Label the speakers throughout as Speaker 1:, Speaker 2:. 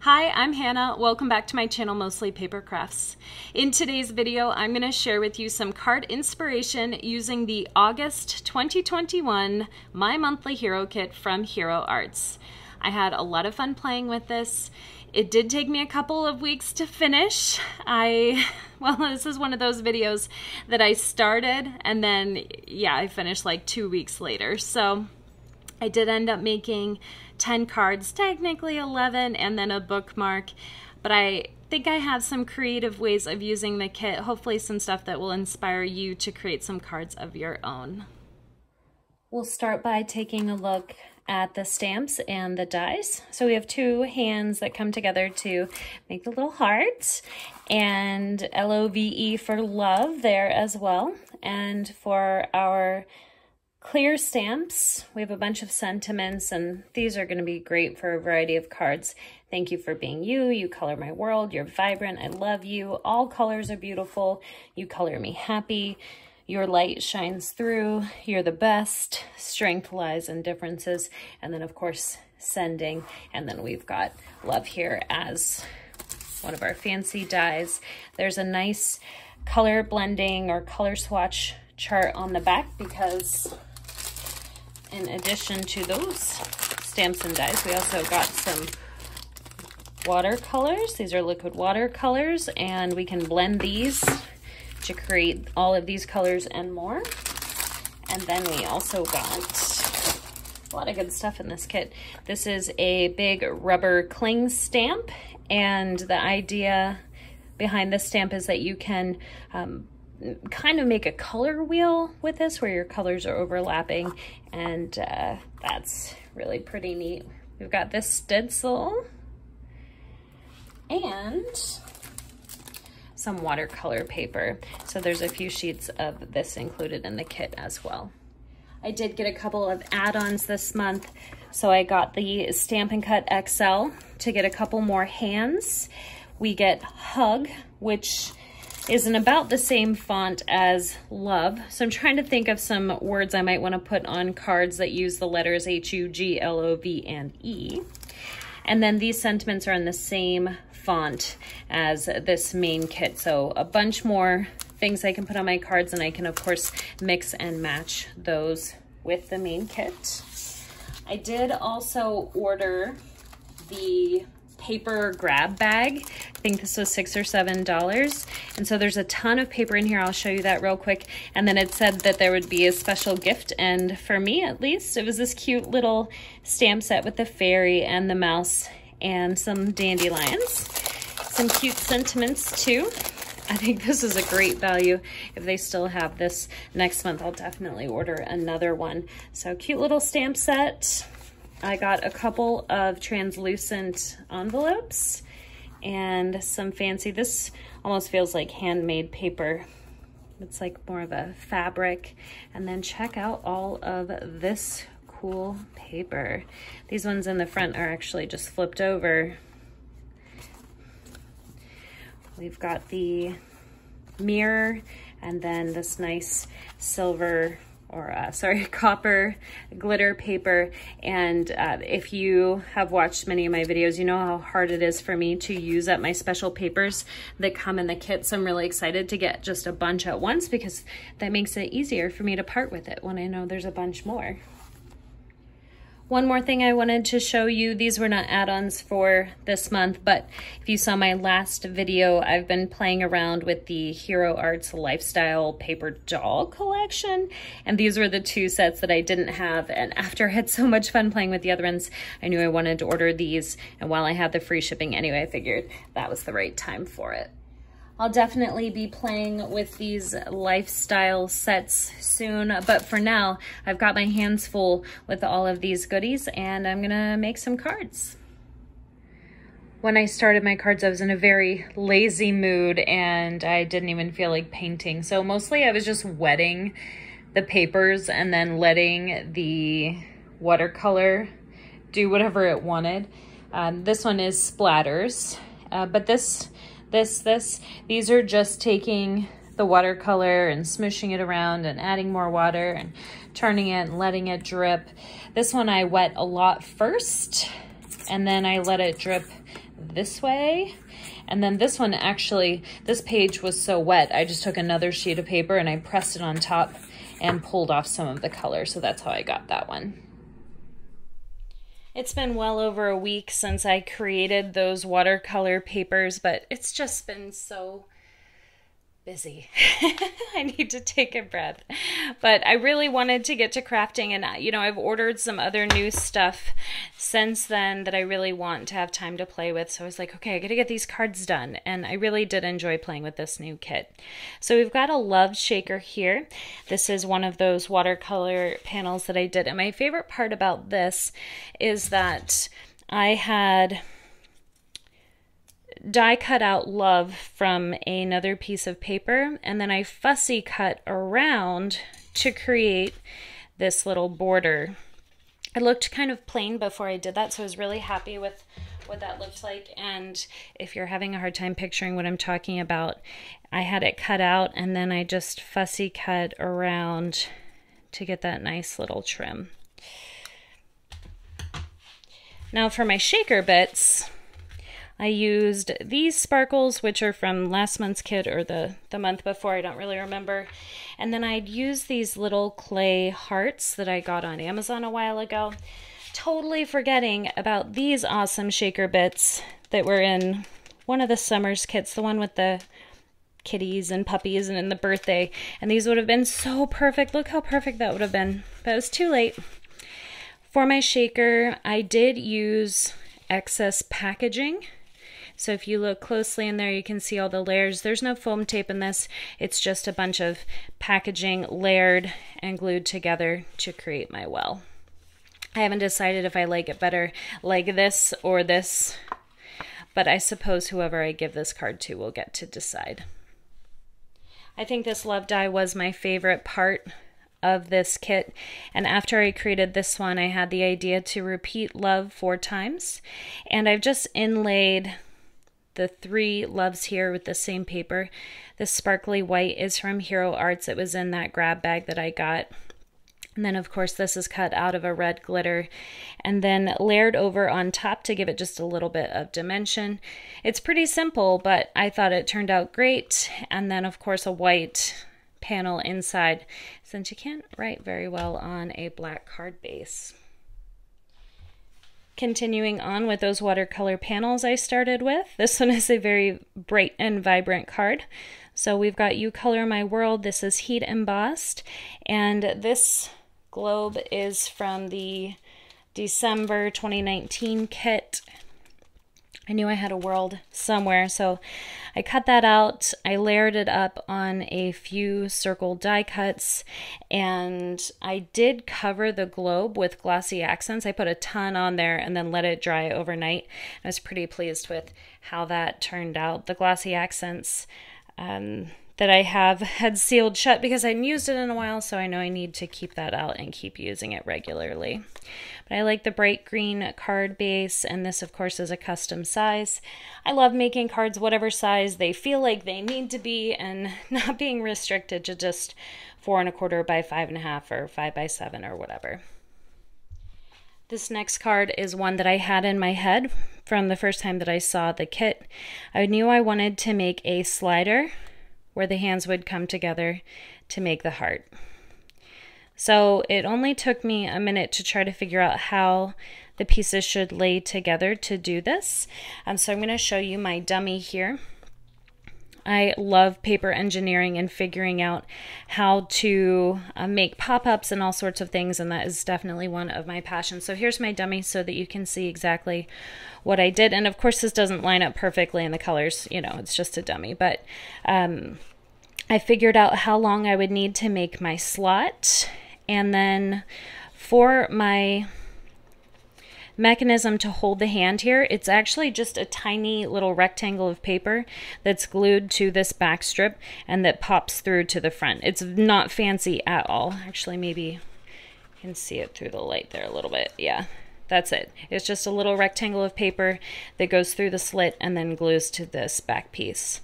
Speaker 1: Hi, I'm Hannah. Welcome back to my channel, Mostly Paper Crafts. In today's video, I'm going to share with you some card inspiration using the August 2021 My Monthly Hero Kit from Hero Arts. I had a lot of fun playing with this. It did take me a couple of weeks to finish. I, well, this is one of those videos that I started and then, yeah, I finished like two weeks later. So I did end up making 10 cards, technically 11, and then a bookmark. But I think I have some creative ways of using the kit, hopefully some stuff that will inspire you to create some cards of your own. We'll start by taking a look at the stamps and the dies. So we have two hands that come together to make the little hearts and L-O-V-E for love there as well. And for our Clear stamps, we have a bunch of sentiments, and these are going to be great for a variety of cards. Thank you for being you. You color my world. You're vibrant. I love you. All colors are beautiful. You color me happy. Your light shines through. You're the best. Strength lies in differences. And then, of course, sending. And then we've got love here as one of our fancy dies. There's a nice color blending or color swatch chart on the back because in addition to those stamps and dies, we also got some watercolors. These are liquid watercolors, and we can blend these to create all of these colors and more. And then we also got a lot of good stuff in this kit. This is a big rubber cling stamp, and the idea behind this stamp is that you can um, kind of make a color wheel with this where your colors are overlapping and uh, that's really pretty neat. We've got this stencil and some watercolor paper. So there's a few sheets of this included in the kit as well. I did get a couple of add-ons this month. So I got the Stampin' Cut XL to get a couple more hands. We get Hug, which is in about the same font as love. So I'm trying to think of some words I might want to put on cards that use the letters H-U-G, L-O-V, and E. And then these sentiments are in the same font as this main kit. So a bunch more things I can put on my cards and I can of course mix and match those with the main kit. I did also order the paper grab bag. I think this was six or seven dollars. And so there's a ton of paper in here. I'll show you that real quick. And then it said that there would be a special gift. And for me, at least, it was this cute little stamp set with the fairy and the mouse and some dandelions. Some cute sentiments too. I think this is a great value. If they still have this next month, I'll definitely order another one. So cute little stamp set. I got a couple of translucent envelopes and some fancy, this almost feels like handmade paper. It's like more of a fabric. And then check out all of this cool paper. These ones in the front are actually just flipped over. We've got the mirror and then this nice silver or uh, sorry, copper glitter paper. And uh, if you have watched many of my videos, you know how hard it is for me to use up my special papers that come in the kit. So I'm really excited to get just a bunch at once because that makes it easier for me to part with it when I know there's a bunch more. One more thing I wanted to show you, these were not add-ons for this month, but if you saw my last video, I've been playing around with the Hero Arts Lifestyle Paper Doll Collection, and these were the two sets that I didn't have, and after I had so much fun playing with the other ones, I knew I wanted to order these, and while I had the free shipping anyway, I figured that was the right time for it. I'll definitely be playing with these lifestyle sets soon, but for now, I've got my hands full with all of these goodies and I'm gonna make some cards. When I started my cards, I was in a very lazy mood and I didn't even feel like painting. So mostly I was just wetting the papers and then letting the watercolor do whatever it wanted. Um, this one is splatters, uh, but this this, this. These are just taking the watercolor and smooshing it around and adding more water and turning it and letting it drip. This one I wet a lot first and then I let it drip this way. And then this one actually, this page was so wet, I just took another sheet of paper and I pressed it on top and pulled off some of the color. So that's how I got that one. It's been well over a week since I created those watercolor papers, but it's just been so busy. I need to take a breath. But I really wanted to get to crafting, and you know, I've ordered some other new stuff since then that I really want to have time to play with. So I was like, okay, I got to get these cards done. And I really did enjoy playing with this new kit. So we've got a love shaker here. This is one of those watercolor panels that I did. And my favorite part about this is that I had die cut out love from another piece of paper and then I fussy cut around to create this little border. It looked kind of plain before I did that, so I was really happy with what that looked like. And if you're having a hard time picturing what I'm talking about, I had it cut out and then I just fussy cut around to get that nice little trim. Now for my shaker bits, I used these sparkles, which are from last month's kit or the, the month before, I don't really remember. And then I'd use these little clay hearts that I got on Amazon a while ago. Totally forgetting about these awesome shaker bits that were in one of the summer's kits, the one with the kitties and puppies and in the birthday. And these would have been so perfect. Look how perfect that would have been. But it was too late. For my shaker, I did use excess packaging so if you look closely in there, you can see all the layers. There's no foam tape in this. It's just a bunch of packaging layered and glued together to create my well. I haven't decided if I like it better like this or this, but I suppose whoever I give this card to will get to decide. I think this love die was my favorite part of this kit. And after I created this one, I had the idea to repeat love four times. And I've just inlaid the three loves here with the same paper. This sparkly white is from Hero Arts. It was in that grab bag that I got. And then, of course, this is cut out of a red glitter and then layered over on top to give it just a little bit of dimension. It's pretty simple, but I thought it turned out great. And then, of course, a white panel inside since you can't write very well on a black card base. Continuing on with those watercolor panels I started with. This one is a very bright and vibrant card. So we've got You Color My World. This is heat embossed. And this globe is from the December 2019 kit. I knew I had a world somewhere, so I cut that out. I layered it up on a few circle die cuts, and I did cover the globe with glossy accents. I put a ton on there and then let it dry overnight. I was pretty pleased with how that turned out. The glossy accents um, that I have had sealed shut because I hadn't used it in a while, so I know I need to keep that out and keep using it regularly. But I like the bright green card base, and this, of course, is a custom size. I love making cards whatever size they feel like they need to be and not being restricted to just four and a quarter by five and a half or five by seven or whatever. This next card is one that I had in my head from the first time that I saw the kit. I knew I wanted to make a slider where the hands would come together to make the heart. So it only took me a minute to try to figure out how the pieces should lay together to do this. Um, so I'm going to show you my dummy here. I love paper engineering and figuring out how to uh, make pop-ups and all sorts of things and that is definitely one of my passions. So here's my dummy so that you can see exactly what I did. And of course this doesn't line up perfectly in the colors, you know, it's just a dummy, but um, I figured out how long I would need to make my slot. And then for my mechanism to hold the hand here, it's actually just a tiny little rectangle of paper that's glued to this back strip and that pops through to the front. It's not fancy at all. Actually, maybe you can see it through the light there a little bit. Yeah, that's it. It's just a little rectangle of paper that goes through the slit and then glues to this back piece.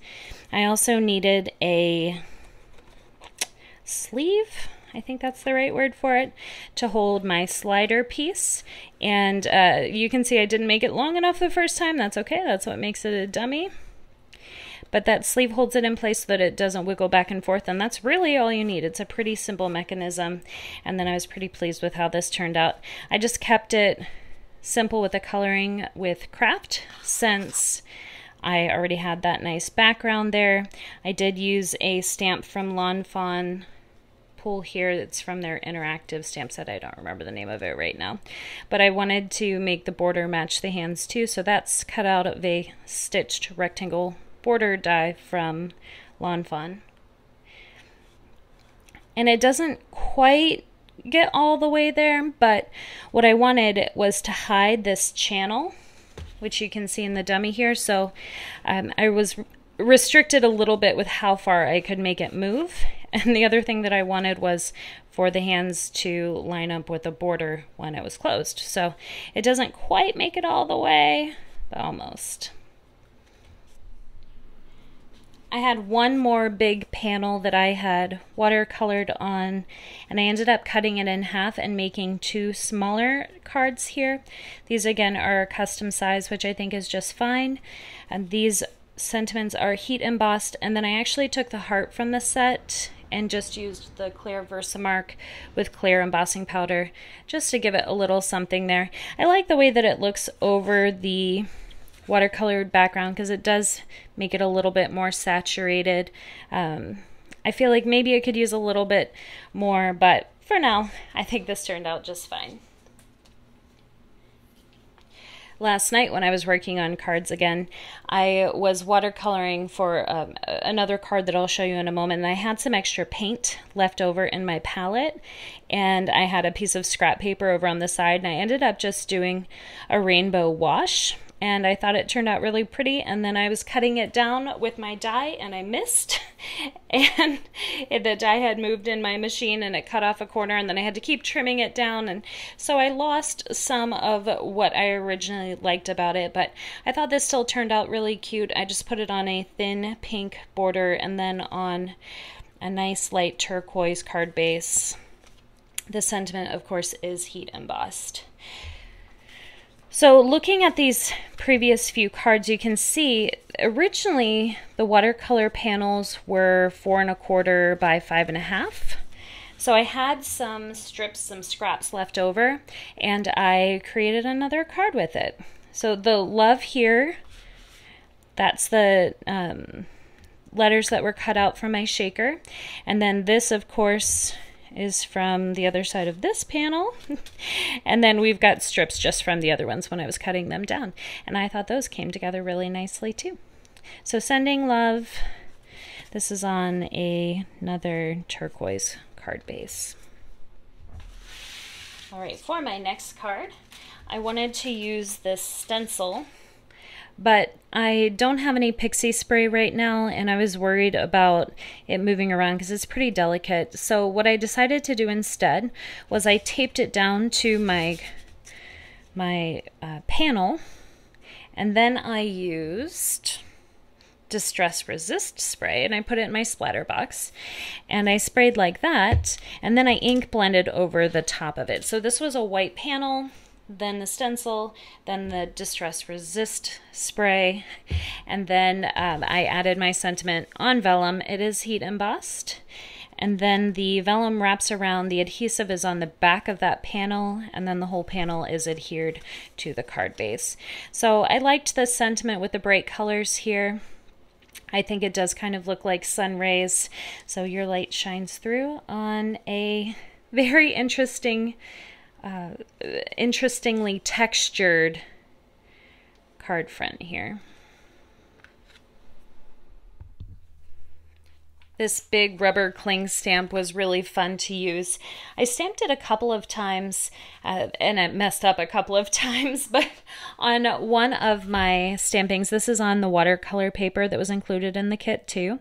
Speaker 1: I also needed a sleeve. I think that's the right word for it, to hold my slider piece. And uh, you can see I didn't make it long enough the first time. That's okay. That's what makes it a dummy. But that sleeve holds it in place so that it doesn't wiggle back and forth. And that's really all you need. It's a pretty simple mechanism. And then I was pretty pleased with how this turned out. I just kept it simple with the coloring with craft since I already had that nice background there. I did use a stamp from Lawn Fawn here that's from their interactive stamp set. I don't remember the name of it right now. But I wanted to make the border match the hands too, so that's cut out of a stitched rectangle border die from Lawn Fawn. And it doesn't quite get all the way there, but what I wanted was to hide this channel, which you can see in the dummy here. So um, I was restricted a little bit with how far I could make it move. And the other thing that I wanted was for the hands to line up with the border when it was closed. So it doesn't quite make it all the way, but almost. I had one more big panel that I had watercolored on and I ended up cutting it in half and making two smaller cards here. These again are custom size which I think is just fine and these sentiments are heat embossed and then I actually took the heart from the set and just used the clear Versamark with clear embossing powder just to give it a little something there. I like the way that it looks over the watercolored background because it does make it a little bit more saturated. Um, I feel like maybe I could use a little bit more, but for now, I think this turned out just fine. Last night when I was working on cards again, I was watercoloring for um, another card that I'll show you in a moment, and I had some extra paint left over in my palette, and I had a piece of scrap paper over on the side, and I ended up just doing a rainbow wash and I thought it turned out really pretty and then I was cutting it down with my die and I missed and the die had moved in my machine and it cut off a corner and then I had to keep trimming it down and so I lost some of what I originally liked about it but I thought this still turned out really cute. I just put it on a thin pink border and then on a nice light turquoise card base. The sentiment of course is heat embossed. So looking at these previous few cards, you can see originally the watercolor panels were four and a quarter by five and a half. So I had some strips, some scraps left over, and I created another card with it. So the love here, that's the um, letters that were cut out from my shaker. And then this, of course, is from the other side of this panel. and then we've got strips just from the other ones when I was cutting them down. And I thought those came together really nicely too. So sending love. This is on a, another turquoise card base. All right, for my next card, I wanted to use this stencil but I don't have any pixie spray right now, and I was worried about it moving around because it's pretty delicate. So what I decided to do instead was I taped it down to my my uh, panel, and then I used distress resist spray and I put it in my splatter box and I sprayed like that and then I ink blended over the top of it. So this was a white panel then the stencil, then the Distress Resist spray, and then um, I added my sentiment on vellum. It is heat embossed. And then the vellum wraps around, the adhesive is on the back of that panel, and then the whole panel is adhered to the card base. So I liked the sentiment with the bright colors here. I think it does kind of look like sun rays, so your light shines through on a very interesting uh, interestingly textured card front here. This big rubber cling stamp was really fun to use. I stamped it a couple of times uh, and it messed up a couple of times, but on one of my stampings, this is on the watercolor paper that was included in the kit too.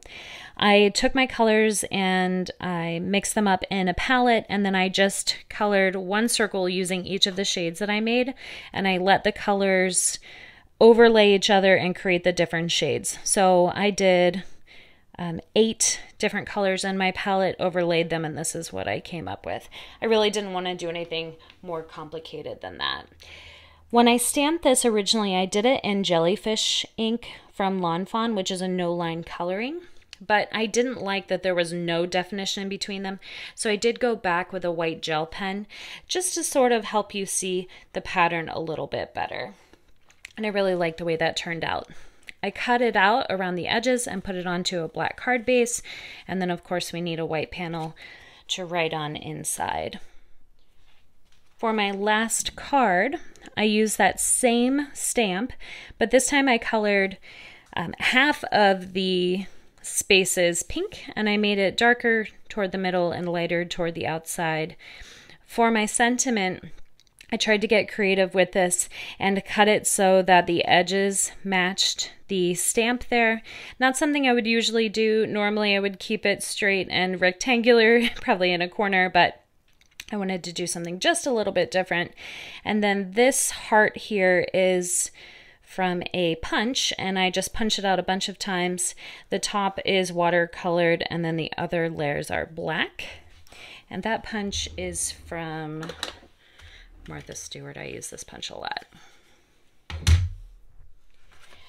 Speaker 1: I took my colors and I mixed them up in a palette and then I just colored one circle using each of the shades that I made and I let the colors overlay each other and create the different shades. So I did um, eight different colors in my palette, overlaid them, and this is what I came up with. I really didn't want to do anything more complicated than that. When I stamped this originally, I did it in jellyfish ink from Lawn Fawn, which is a no line coloring but I didn't like that there was no definition between them. So I did go back with a white gel pen just to sort of help you see the pattern a little bit better. And I really like the way that turned out. I cut it out around the edges and put it onto a black card base. And then of course we need a white panel to write on inside. For my last card, I used that same stamp, but this time I colored um, half of the spaces pink and I made it darker toward the middle and lighter toward the outside. For my sentiment, I tried to get creative with this and cut it so that the edges matched the stamp there. Not something I would usually do. Normally I would keep it straight and rectangular, probably in a corner, but I wanted to do something just a little bit different. And then this heart here is from a punch and I just punch it out a bunch of times. The top is watercolored and then the other layers are black. And that punch is from Martha Stewart. I use this punch a lot.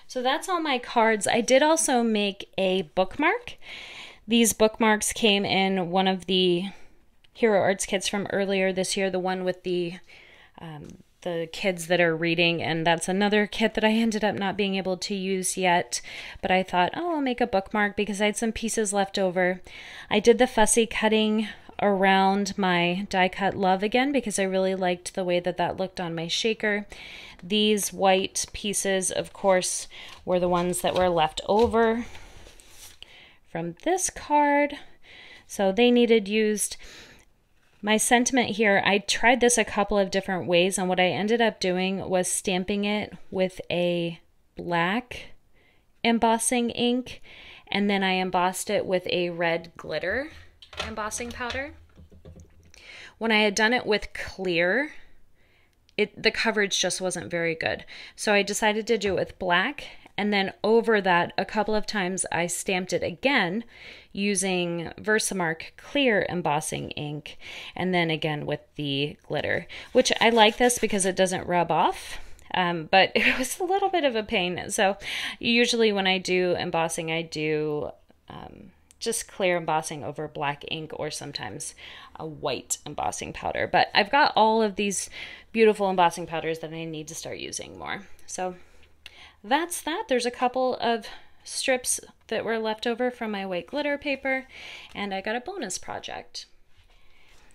Speaker 1: So that's all my cards. I did also make a bookmark. These bookmarks came in one of the Hero Arts kits from earlier this year, the one with the um, the kids that are reading, and that's another kit that I ended up not being able to use yet. But I thought, oh, I'll make a bookmark because I had some pieces left over. I did the fussy cutting around my die cut love again because I really liked the way that that looked on my shaker. These white pieces, of course, were the ones that were left over from this card. So they needed used. My sentiment here, I tried this a couple of different ways, and what I ended up doing was stamping it with a black embossing ink, and then I embossed it with a red glitter embossing powder. When I had done it with clear, it the coverage just wasn't very good. So I decided to do it with black and then over that, a couple of times I stamped it again using Versamark clear embossing ink, and then again with the glitter, which I like this because it doesn't rub off. Um, but it was a little bit of a pain. So usually when I do embossing, I do um, just clear embossing over black ink or sometimes a white embossing powder. But I've got all of these beautiful embossing powders that I need to start using more. So that's that. There's a couple of strips that were left over from my white glitter paper, and I got a bonus project.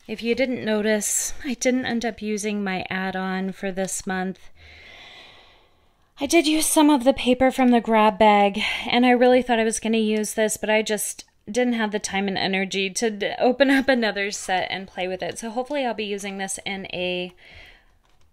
Speaker 1: If you didn't notice, I didn't end up using my add-on for this month. I did use some of the paper from the grab bag, and I really thought I was going to use this, but I just didn't have the time and energy to open up another set and play with it. So hopefully I'll be using this in a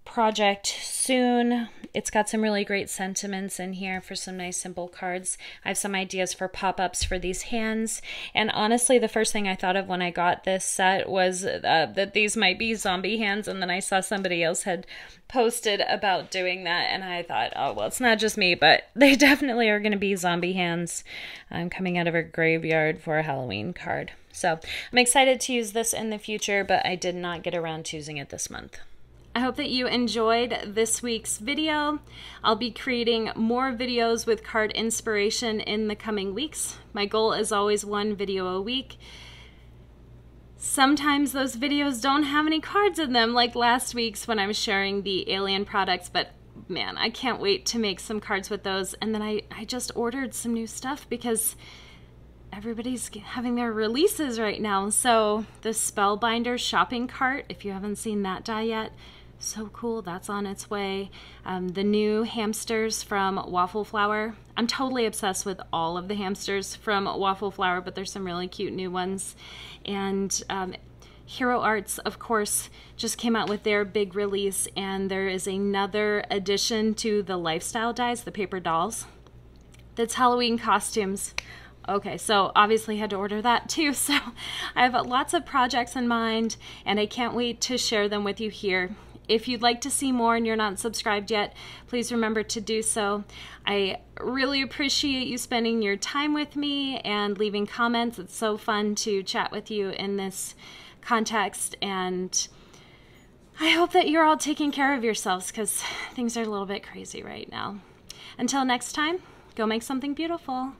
Speaker 1: project soon. It's got some really great sentiments in here for some nice simple cards. I have some ideas for pop-ups for these hands. And honestly, the first thing I thought of when I got this set was uh, that these might be zombie hands. And then I saw somebody else had posted about doing that. And I thought, oh, well, it's not just me, but they definitely are going to be zombie hands um, coming out of a graveyard for a Halloween card. So I'm excited to use this in the future, but I did not get around to using it this month. I hope that you enjoyed this week's video. I'll be creating more videos with card inspiration in the coming weeks. My goal is always one video a week. Sometimes those videos don't have any cards in them, like last week's when I was sharing the alien products, but man, I can't wait to make some cards with those. And then I, I just ordered some new stuff because everybody's having their releases right now. So the Spellbinder shopping cart, if you haven't seen that die yet, so cool, that's on its way. Um, the new hamsters from Waffle Flower. I'm totally obsessed with all of the hamsters from Waffle Flower, but there's some really cute new ones. And um, Hero Arts, of course, just came out with their big release, and there is another addition to the lifestyle dies, the paper dolls. That's Halloween costumes. Okay, so obviously had to order that too. So I have lots of projects in mind, and I can't wait to share them with you here if you'd like to see more and you're not subscribed yet, please remember to do so. I really appreciate you spending your time with me and leaving comments. It's so fun to chat with you in this context and I hope that you're all taking care of yourselves because things are a little bit crazy right now. Until next time, go make something beautiful.